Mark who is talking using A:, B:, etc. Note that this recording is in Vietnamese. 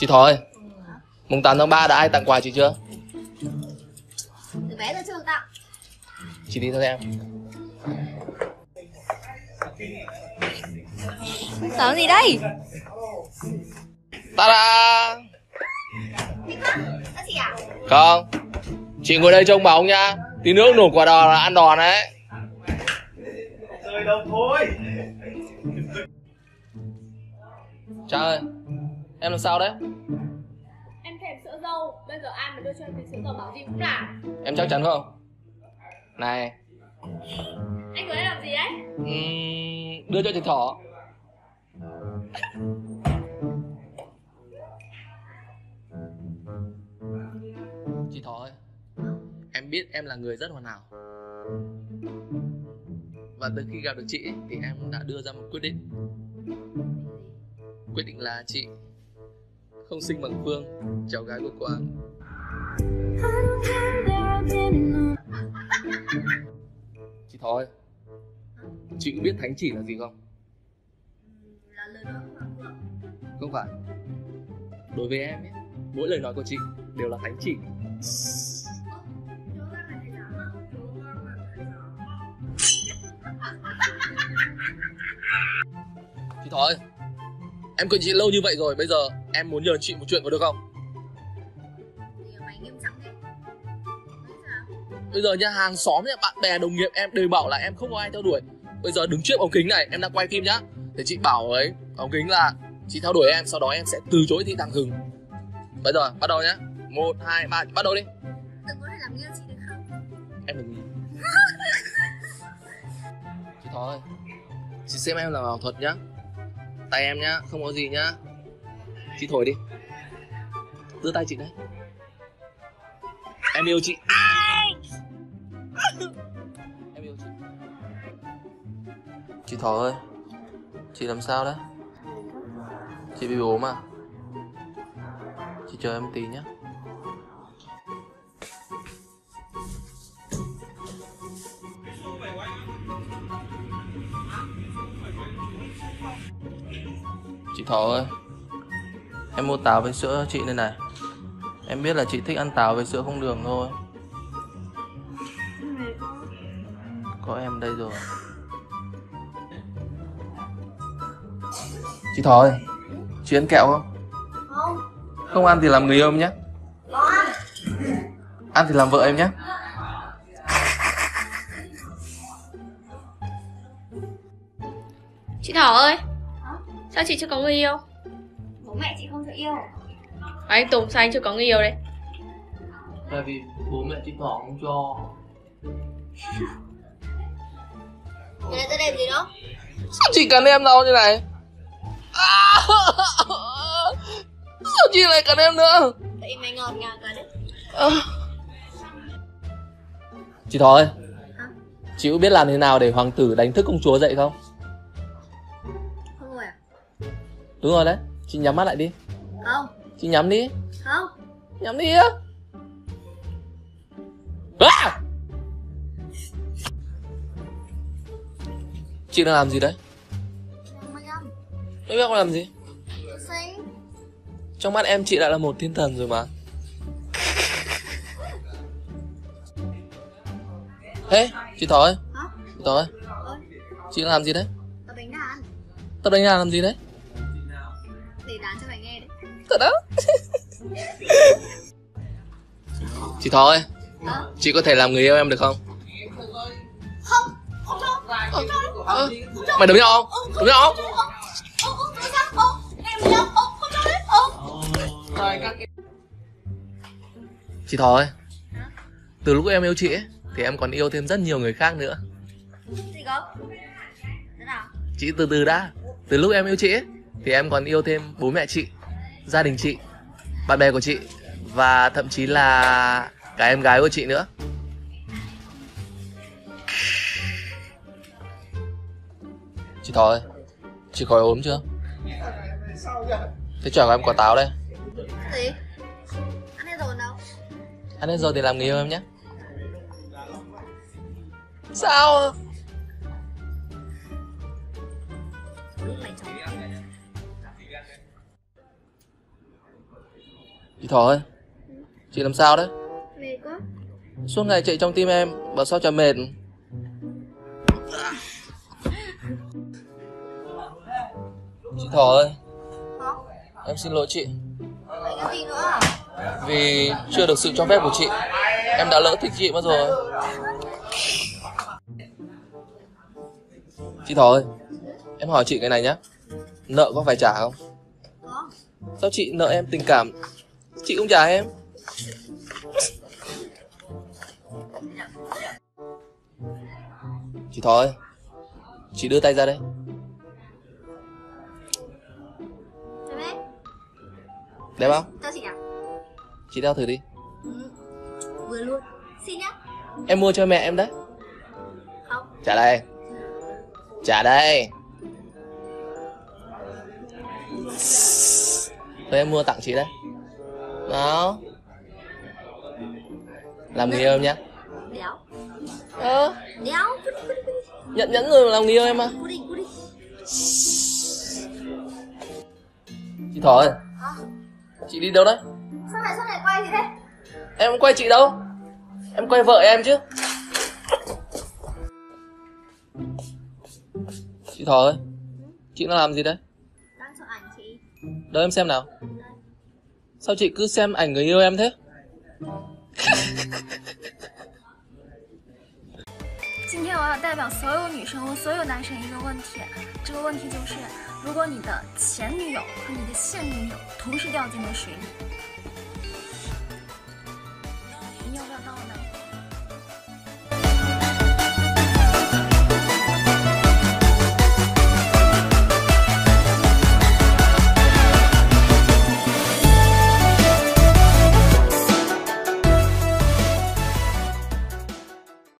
A: Chị Thỏ ơi Mùng 8 tháng 3 đã ai tặng quà chị chưa?
B: Từ bé giờ chưa tặng.
A: Chị đi theo em.
B: Sao gì đây?
A: Ta-da!
B: Các chị à?
A: Không. Chị ngồi đây trông bóng nha. Tí nước nổ quả đò là ăn đòn đấy.
C: Rơi đâu thôi
A: Cha ơi Em làm sao đấy?
D: Em thèm sữa dâu, bây giờ ai mà đưa cho em tí sữa dâu bảo gì cũng cả
A: Em chắc chắn không? Này
D: Anh vừa đây làm gì đấy?
A: ừm, Đưa cho chị Thỏ Chị Thỏ ơi Em biết em là người rất hoàn hảo Và từ khi gặp được chị Thì em đã đưa ra một quyết định Quyết định là chị không sinh bằng Phương Cháu gái của Quang Chị thôi Chị có biết thánh chỉ là gì không?
B: Là lời nói
A: Không phải. Đối với em ấy, mỗi lời nói của chị đều là thánh chỉ. Chị Thỏ Em quen chị lâu như vậy rồi Bây giờ em muốn nhờ chị một chuyện có được không?
B: Thì?
A: Bây giờ nha hàng xóm nha Bạn bè đồng nghiệp em đều bảo là em không có ai theo đuổi. Bây giờ đứng trước ống kính này Em đang quay phim nhá. Thì chị bảo ấy ống kính là Chị theo đuổi em Sau đó em sẽ từ chối thị thằng Hừng Bây giờ bắt đầu nhá. Một hai ba bắt đầu đi.
B: Đừng có thể làm như chị được không?
A: Em đừng Chị Thỏ ơi Chị xem em là ảo thuật nhá Tay em nhá, không có gì nhá. Chị thổi đi. Đưa tay chị đấy. Em yêu chị. Em yêu chị. Chị Thỏ ơi Chị làm sao đấy? Chị bị ốm à Chị chờ em tí nhé Chị Thỏ ơi. Em mua táo với sữa chị đây này. Em biết là chị thích ăn táo với sữa không đường thôi. Có em đây rồi. Chị Thỏ ơi Chị ăn kẹo không?
B: Không.
A: Không ăn thì làm người yêu em nhé.
B: Có ăn.
A: Ăn thì làm vợ em nhé.
D: Chị Thỏ ơi? Sao chị chưa có người yêu?
B: Bố mẹ chị không cho yêu
D: Anh Tùng sao anh chưa có người yêu đấy?
A: Tại vì bố mẹ chị Thỏ không cho
B: Thế này tôi đẹp gì đó
A: Sao chị cần em đâu như này À! Sao chị lại cần em nữa
B: Vậy mày ngọt ngào cả đấy
A: À. Chị Thỏ ơi
B: Hả?
A: Chị có biết làm thế nào để hoàng tử đánh thức công chúa dậy? Không Đúng rồi đấy. Chị nhắm mắt lại đi.
B: Không.
A: Chị nhắm đi.
B: Không.
A: Nhắm đi á. À! Chị đang làm gì đấy? Em biết con làm gì?
B: Xinh
A: Trong mắt em chị đã là một thiên thần rồi mà. Thế, chị Thỏ ơi.
B: Hả?
A: Chị Thỏ ơi. Chị đang làm gì đấy?
B: Tao đánh đàn.
A: Tập đánh đàn làm gì đấy?
B: Để đàn cho mày nghe đấy
A: Thật đó Chị Thỏ ơi
B: Hả?
A: Chị có thể làm người yêu em được không?
B: Không Không cho Không cho đấy
A: Ơ, Mày đấm nhau không? Đấm nhau không?
B: Đấy, ờ.
A: Chị Thỏ ơi
B: Hả?
A: Từ lúc em yêu chị ấy Thì em còn yêu thêm rất nhiều người khác nữa?
B: Thế nào?
A: Chị từ từ đã Từ lúc em yêu chị ấy Thì em còn yêu thêm bố mẹ chị Gia đình chị Bạn bè của chị Và thậm chí là Cả em gái của chị nữa Chị Thỏ ơi Chị khỏi ốm chưa? Thế chở em quả táo đây
B: Gì? Ăn hết rồi đâu?
A: Ăn hết rồi thì làm người yêu em nhé Sao?
B: Mày chóng
A: Chị Thỏ ơi Chị làm sao đấy?
D: Mệt quá.
A: Suốt ngày chạy trong tim em Bảo sao chả mệt? Chị Thỏ ơi
B: Hả?
A: Em xin lỗi chị.
B: Cái gì nữa? À?
A: Vì chưa được sự cho phép của chị Em đã lỡ thích chị mất rồi. Chị Thỏ ơi Em hỏi chị cái này nhá. Nợ có phải trả không?
B: Có.
A: Sao chị nợ em tình cảm Chị cũng trả em. Chị Thỏ ơi Chị đưa tay ra đây. Đẹp không?
B: Chị à?
A: Chị đeo thử đi.
B: Ừ Vừa luôn. Xin nhá.
A: Em mua cho mẹ em đấy.
B: Không.
A: Trả đây Trả đây. Đây em mua tặng chị đấy Đó. Làm người yêu em nhá.
B: Đéo.
A: Ơ
B: Đéo
A: Nhận nhẫn rồi mà làm người yêu em mà. Chị Thỏ ơi.
B: Hả?
A: Chị đi đâu đấy?
B: Sao lại sao lại quay gì thế?
A: Em quay chị đâu? Em quay vợ em chứ. Chị Thỏ ơi Chị đang làm gì đấy?
B: Đang chụp ảnh chị.
A: Đâu em xem nào Sao chị cứ xem ảnh người yêu em thế?
E: 今天我要代表所有女生问所有男生一个问题，这个问题就是：如果你的前女友和你的现女友同时掉进了水里，